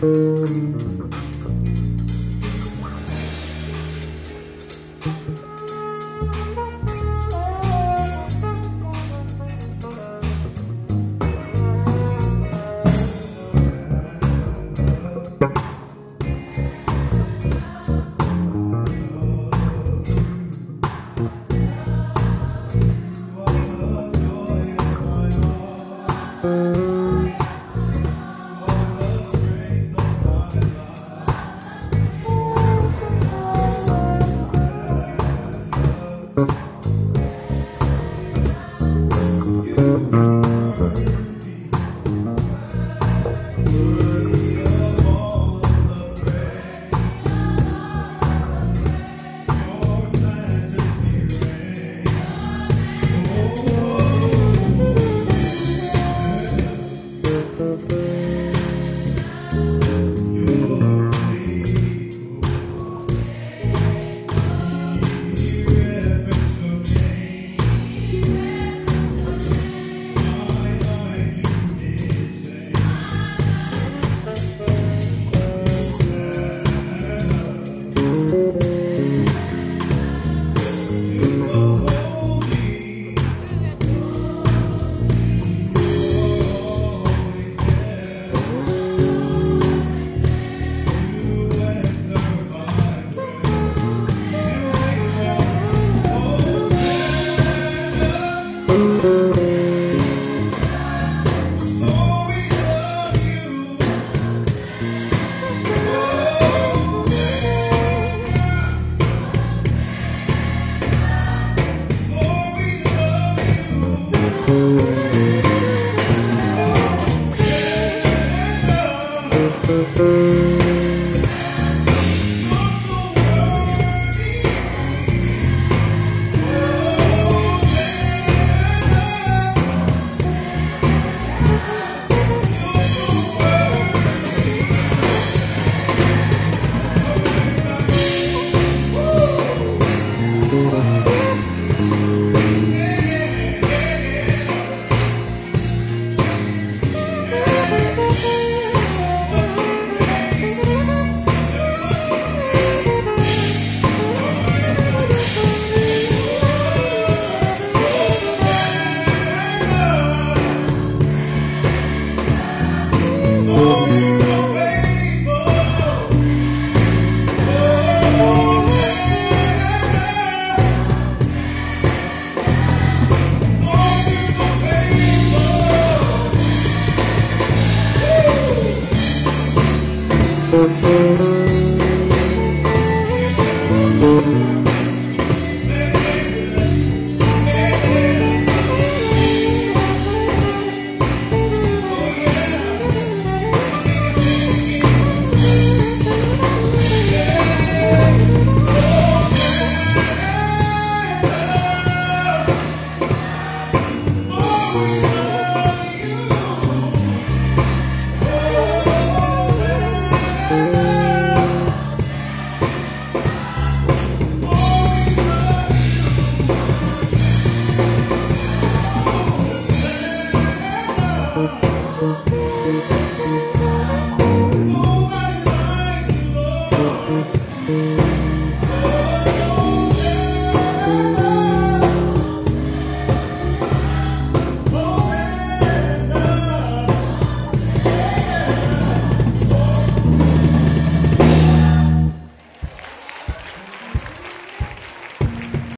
Thank Thank